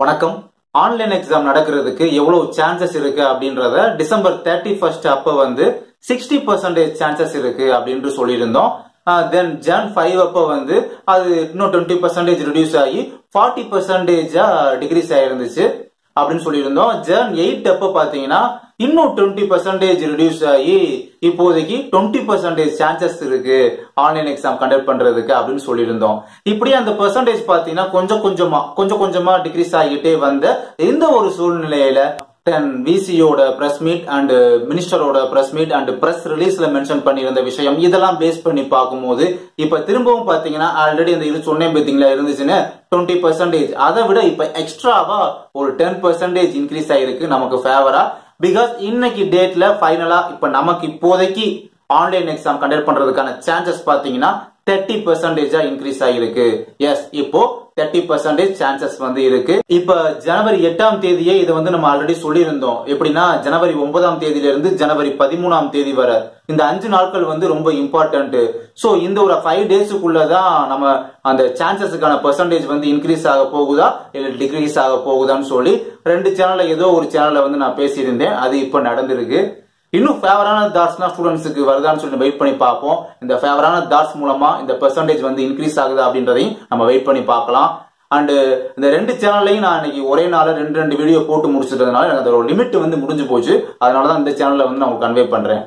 வணக்கம். Online exam நடக்கிறதுக்கு எவ்வளவு சான்சஸ் இருக்கு அப்படின்றத டிசம்பர் தேர்ட்டி ஃபர்ஸ்ட் அப்ப வந்து சிக்ஸ்டி பர்சன்டேஜ் சான்சஸ் இருக்கு அப்படின்னு சொல்லியிருந்தோம். தென் ஜான் ஃபைவ் அப்போ வந்து அது இன்னும் டுவெண்ட்டி பர்சன்டேஜ் ரிடியூஸ் ஆகி ஃபார்ட்டி பர்சன்டேஜா டிகிரீஸ் ஆயிருந்துச்சு அப்படின்னு சொல்லியிருந்தோம். ஜான் எயிட் அப்போ பாத்தீங்கன்னா இன்னும் டுவெண்ட்டி பர்சன்டேஜ் ரிடியூஸ் ஆகி இப்போதைக்கு டுவெண்ட்டி பர்சன்டேஜ் சான்சஸ் இருக்கு. ஆன்லைன் எக்ஸாம் கண்டக்ட் பண்றதுக்கு அப்படின்னு சொல்லியிருந்தோம். இப்படி அந்த பெர்சன்டேஜ் பாத்தீங்கன்னா கொஞ்சம் கொஞ்சமா கொஞ்சம் கொஞ்சமா டிக்ரீஸ் ஆகிட்டே வந்த இந்த ஒரு சூழ்நிலையில தென் விசியோட பிரஸ் மீட் அண்ட் மினிஸ்டரோட பிரஸ் மீட் அண்ட் பிரஸ் ரிலீஸ்ல மென்ஷன் பண்ணியிருந்த விஷயம் இதெல்லாம் பேஸ் பண்ணி பார்க்கும்போது இப்ப திரும்பவும் பாத்தீங்கன்னா ஆல்ரெடி அந்த இது சொன்னேன் பாத்தீங்களா இருந்துச்சுன்னு டுவெண்ட்டி பர்சன்டேஜ் அதை விட இப்ப எக்ஸ்ட்ராவா ஒரு டென் பர்சன்டேஜ் இன்க்ரீஸ் ஆயிருக்கு நமக்கு ஃபேவரா பிகாஸ் இன்னைக்கு டேட்ல ஃபைனலா இப்ப நமக்கு இப்போதைக்கு ஆன்லைன் எக்ஸாம் கண்டக்ட் பண்றதுக்கான சான்சஸ் பாத்தீங்கன்னா தேர்ட்டி பெர்சன்டேஜா இன்க்ரீஸ் ஆகிருக்கு எஸ் இப்போ தேர்ட்டி பர்சன்டேஜ் சான்சஸ் வந்து இருக்கு. இப்ப ஜனவரி எட்டாம் தேதியே இதை வந்து நம்ம ஆல்ரெடி சொல்லியிருந்தோம். எப்படின்னா ஜனவரி ஒன்பதாம் தேதியில இருந்து ஜனவரி பதிமூணாம் தேதி வரை. இந்த அஞ்சு நாட்கள் வந்து ரொம்ப இம்பார்ட்டன்ட் சோ இந்த ஒரு ஃபைவ் டேஸுக்குள்ளதான் நம்ம அந்த சான்சஸுக்கான பெர்சன்டேஜ் வந்து இன்க்ரீஸ் ஆக போகுதா இல்ல டிக்ரீஸ் ஆக போகுதான்னு சொல்லி ரெண்டு சேனல்ல ஏதோ ஒரு சேனல்ல வந்து நான் பேசியிருந்தேன். அது இப்ப நடந்திருக்கு. இன்னும் ஃபேவரான தாட்ஸ்னா ஸ்டூடெண்ட்ஸுக்கு வருதான்னு சொல்லி வெயிட் பண்ணி பார்ப்போம். இந்த ஃபேவரான தாட்ஸ் மூலமா இந்த பெர்சன்டேஜ் வந்து இன்க்ரீஸ் ஆகுதா அப்படின்றதையும் நம்ம வெயிட் பண்ணி பார்க்கலாம். அண்டு இந்த ரெண்டு சேனல்லையும் நான் இன்னைக்கு ஒரே நாள் ரெண்டு ரெண்டு வீடியோ போட்டு முடிச்சிட்டதுனால எனக்கு அதோட லிமிட் வந்து முடிஞ்சு போச்சு. அதனால தான் இந்த சேனலில் வந்து நான் கன்வே பண்ணுறேன்